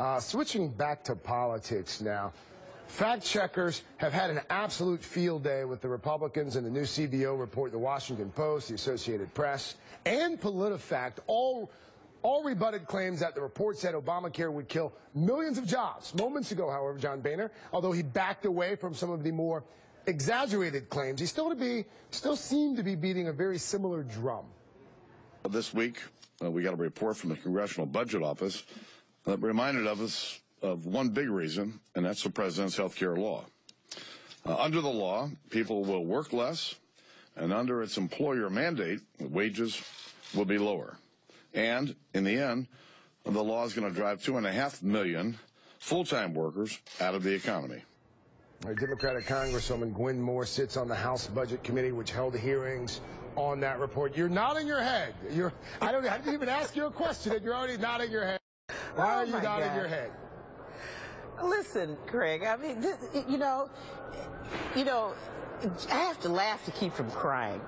Uh, switching back to politics now. Fact checkers have had an absolute field day with the Republicans and the new CBO report, the Washington Post, the Associated Press, and PolitiFact all all rebutted claims that the report said Obamacare would kill millions of jobs. Moments ago, however, John Boehner, although he backed away from some of the more exaggerated claims, he still to be still seemed to be beating a very similar drum. This week, uh, we got a report from the Congressional Budget Office that reminded of us of one big reason, and that's the president's health care law. Uh, under the law, people will work less, and under its employer mandate, wages will be lower. And in the end, the law is going to drive two and a half million full-time workers out of the economy. Our Democratic Congresswoman Gwen Moore sits on the House Budget Committee, which held hearings on that report. You're nodding your head. You're, I don't I didn't even ask you a question, and you're already nodding your head. Why oh are you nodding God. your head? Listen, Craig. I mean, you know, you know, I have to laugh to keep from crying.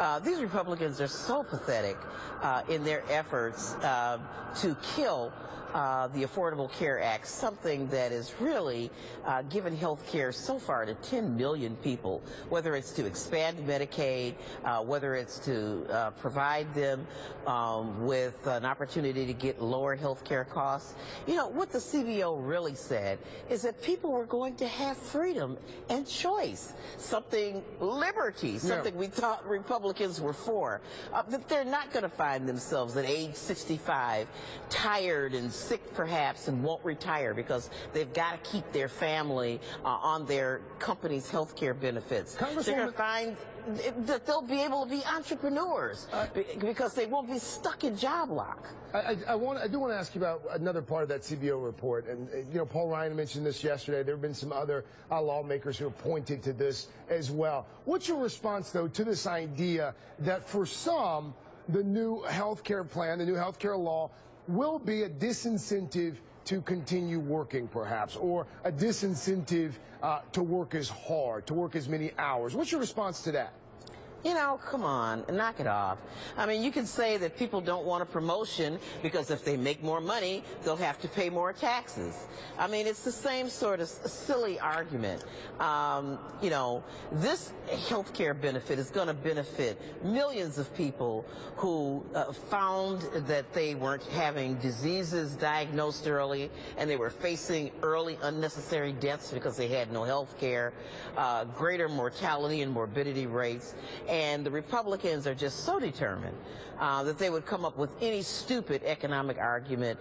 Uh, these Republicans are so pathetic uh, in their efforts uh, to kill uh, the Affordable Care Act, something that is really uh, given health care so far to 10 million people, whether it's to expand Medicaid, uh, whether it's to uh, provide them um, with an opportunity to get lower health care costs. You know, what the CBO really said is that people were going to have freedom and choice, something liberty, something yeah. we thought Republicans were for, uh, that they're not going to find themselves at age 65 tired and sick perhaps and won't retire because they've got to keep their family uh, on their company's health care benefits. They're going to find that they'll be able to be entrepreneurs uh, because they won't be stuck in job lock. I, I, I, want, I do want to ask you about another part of that CBO report. And, you know, Paul Ryan mentioned this yesterday. There have been some other uh, lawmakers who have pointed to this as well. What's your response, though, to this idea that for some, the new health care plan, the new health care law, will be a disincentive to continue working, perhaps, or a disincentive uh, to work as hard, to work as many hours. What's your response to that? You know, come on, knock it off. I mean, you can say that people don't want a promotion because if they make more money, they'll have to pay more taxes. I mean, it's the same sort of silly argument. Um, you know, this health care benefit is going to benefit millions of people who uh, found that they weren't having diseases diagnosed early and they were facing early unnecessary deaths because they had no health care, uh, greater mortality and morbidity rates and the Republicans are just so determined uh, that they would come up with any stupid economic argument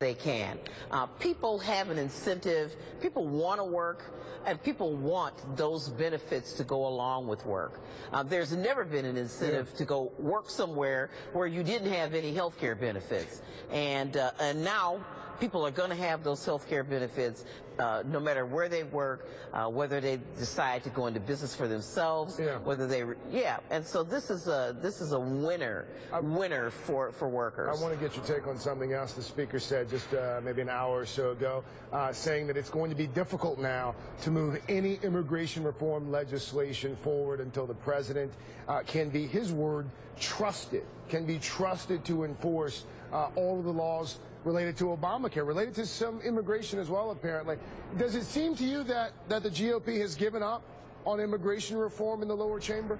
they can. Uh, people have an incentive, people want to work, and people want those benefits to go along with work. Uh, there's never been an incentive to go work somewhere where you didn't have any health care benefits. And, uh, and now people are going to have those health care benefits uh, no matter where they work, uh, whether they decide to go into business for themselves, yeah. whether they, yeah. And so this is a this is a winner, I, winner for for workers. I want to get your take on something else the speaker said just uh, maybe an hour or so ago, uh, saying that it's going to be difficult now to move any immigration reform legislation forward until the president uh, can be his word trusted, can be trusted to enforce uh, all of the laws related to Obamacare, related to some immigration as well, apparently. Does it seem to you that, that the GOP has given up on immigration reform in the lower chamber?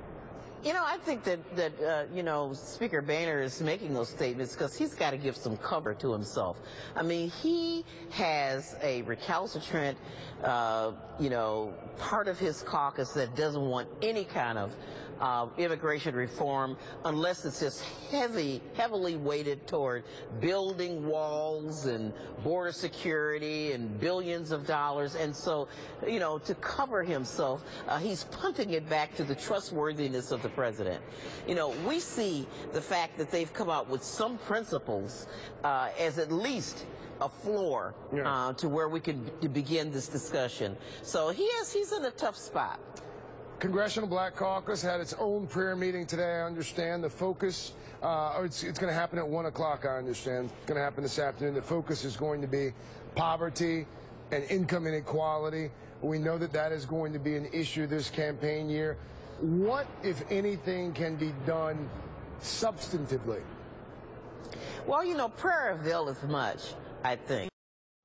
You know, I think that, that uh, you know, Speaker Boehner is making those statements because he's got to give some cover to himself. I mean, he has a recalcitrant, uh, you know, part of his caucus that doesn't want any kind of uh, immigration reform unless it's just heavy, heavily weighted toward building walls and border security and billions of dollars. And so, you know, to cover himself, uh, he's punting it back to the trustworthiness of the president. You know, we see the fact that they've come out with some principles uh, as at least a floor yeah. uh, to where we can begin this discussion. So he is, he's in a tough spot. Congressional Black Caucus had its own prayer meeting today, I understand. The focus, uh, it's, it's going to happen at 1 o'clock, I understand. It's going to happen this afternoon. The focus is going to be poverty and income inequality. We know that that is going to be an issue this campaign year. What, if anything, can be done substantively? Well, you know, prayer availeth much, I think.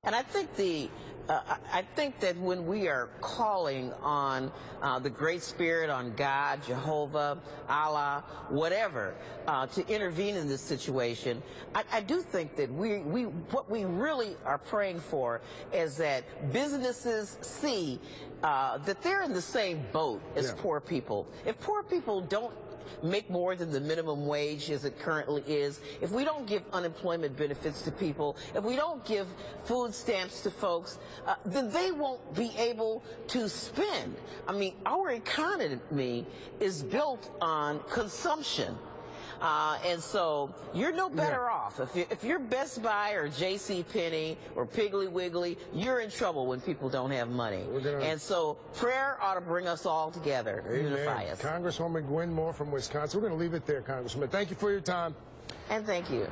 And I think the uh, I think that when we are calling on uh, the Great Spirit, on God, Jehovah, Allah, whatever, uh, to intervene in this situation, I, I do think that we, we what we really are praying for is that businesses see uh, that they're in the same boat as Yeah. poor people. If poor people don't make more than the minimum wage as it currently is, if we don't give unemployment benefits to people, if we don't give food stamps to folks, uh, then they won't be able to spend. I mean, our economy is built on consumption. Uh, and so you're no better Yeah. off. If, you, if you're Best Buy or J.C. Penney or Piggly Wiggly, you're in trouble when people don't have money. And so prayer ought to bring us all together, unify us. Congresswoman Gwen Moore from Wisconsin. We're going to leave it there, Congresswoman. Thank you for your time. And thank you.